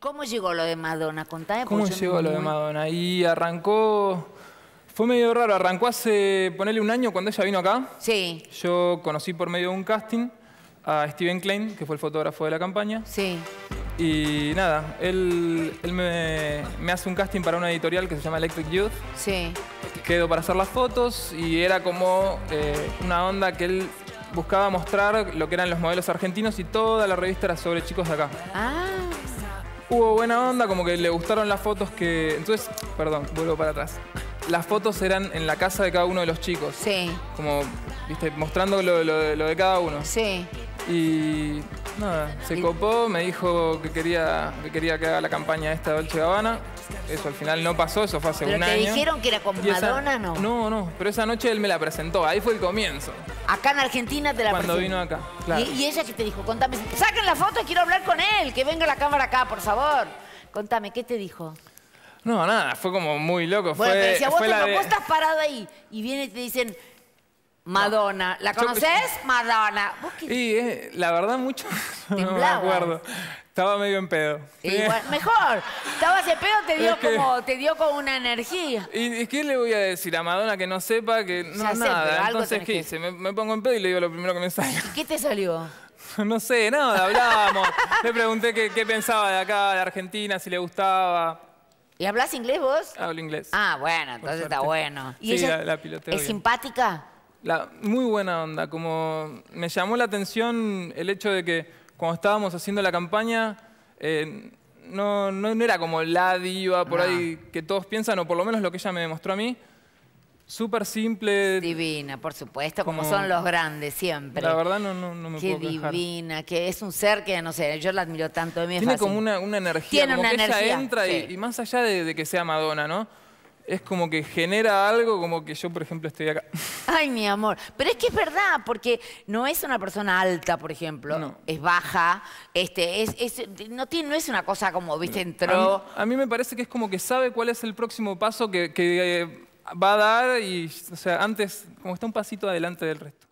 ¿Cómo llegó lo de Madonna? Contame. ¿Cómo llegó lo de Madonna? Y arrancó... Fue medio raro, arrancó hace, ponerle un año cuando ella vino acá. Sí, Yo conocí por medio de un casting a Steven Klein, que fue el fotógrafo de la campaña. sí. Y nada, él, él me, me hace un casting para una editorial que se llama Electric Youth. Sí. Quedo para hacer las fotos y era como eh, una onda que él buscaba mostrar lo que eran los modelos argentinos y toda la revista era sobre chicos de acá. Ah, Hubo buena onda, como que le gustaron las fotos que... Entonces, perdón, vuelvo para atrás. Las fotos eran en la casa de cada uno de los chicos. sí, Como, viste, mostrando lo, lo de- lo de cada uno. sí. Y nada, se copó, me dijo que quería, que quería que haga la campaña esta de Dolce Gabbana. Eso al final no pasó, eso fue hace ¿Pero un te año. dijeron que era con Y esa- Madonna, no? No, no, pero esa noche él me la presentó, ahí fue el comienzo. Acá en Argentina te la Cuando presentó. vino acá, claro. ¿Y, y ella qué te dijo? Contame. Saquen la foto, quiero hablar con él. Que venga la cámara acá, por favor. Contame, ¿qué te dijo? No, nada, fue como muy loco. Bueno, fue, pero si a vos, fue te, la de- vos estás parado ahí y viene y te dicen Madonna. ¿La conoces? Madonna. ¿Vos qué? Y eh, la verdad mucho no me Temblabas. acuerdo. Estaba medio en pedo. Igual- mejor. Estabas en pedo, te dio Es que- como, te dio como una energía. ¿Y qué le voy a decir a Madonna que no sepa que no Ya sé, nada? pero algo Entonces, tenés ¿qué que- hice? Me, me pongo en pedo y le digo lo primero que me sale. ¿Y qué te salió? No sé, nada, hablábamos. le pregunté qué, qué pensaba de acá, de Argentina, si le gustaba. ¿Y hablas inglés vos? Hablo inglés. Ah, bueno, entonces está suerte. bueno. ¿Y Sí, ella la- la piloteo es bien. simpática? La- muy buena onda, como me llamó la atención el hecho de que cuando estábamos haciendo la campaña, eh, no, no, no era como la diva por ahí que todos piensan, o por lo menos lo que ella me demostró a mí. Súper simple, Divina, por supuesto, como, Como- son los grandes siempre. la verdad no, no, no me Qué puedo quejar. divina, que es un ser que, no sé, yo la admiro tanto. A mí Tiene como una, una energía, Tiene como una que energía, ella entra y- sí. y, más allá de, de que sea Madonna, ¿no? Es como que genera algo como que yo, por ejemplo, estoy acá. Ay, mi amor. Pero es que es verdad, porque no es una persona alta, por ejemplo. No. Es baja. Este, es, es- no, tiene, no es una cosa como, viste, entró. A mí, a mí me parece que es como que sabe cuál es el próximo paso que, que, eh, va a dar y, o sea, antes, como está un pasito adelante del resto.